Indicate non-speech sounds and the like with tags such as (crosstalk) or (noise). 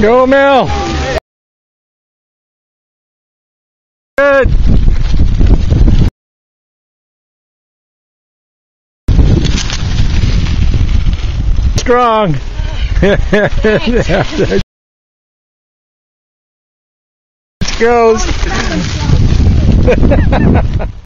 Go, Mel. Good. Strong. (laughs) goes. (laughs)